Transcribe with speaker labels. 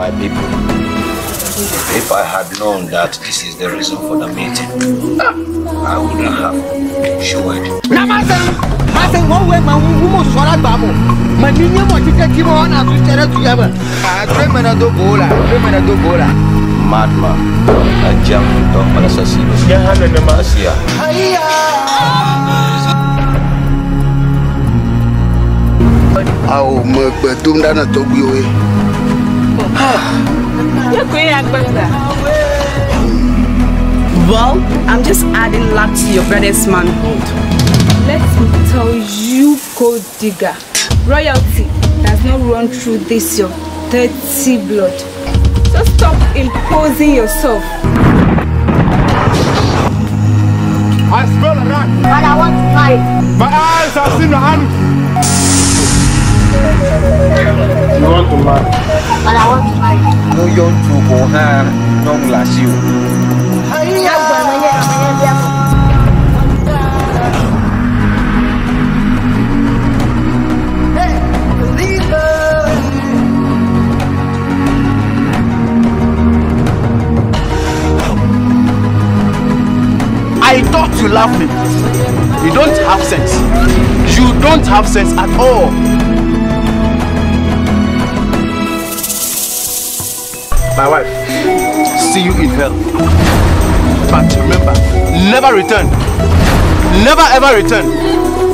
Speaker 1: If I had known that this is the reason for the meeting, I wouldn't have showed.
Speaker 2: na masɛm masɛm wɔn wɛ ma wo mo sɔrɔ agba mo ma ni nye mo titɛ ti mo wɔn na so kyerɛ tu yɛ bɛ. a ture mɛna do bo la ture mɛna do bo la.
Speaker 1: Madman, a jam dog para assassino. Asia.
Speaker 3: a ò mọ ẹgbẹ́ tó ń dáná tó gbé oye.
Speaker 4: Well, I'm just adding luck to your brother's manhood.
Speaker 5: Let me tell you, gold digger, royalty does not run through this your dirty blood. So stop imposing yourself.
Speaker 6: I smell a rat.
Speaker 7: But I want to fight.
Speaker 6: My eyes have seen the hand. You want to marry?
Speaker 7: To.
Speaker 1: No young trouble, huh? Long last you.
Speaker 6: I thought you loved me. You don't have sense. You don't have sense at all. My wife, see you in hell. But remember, never return. Never ever return.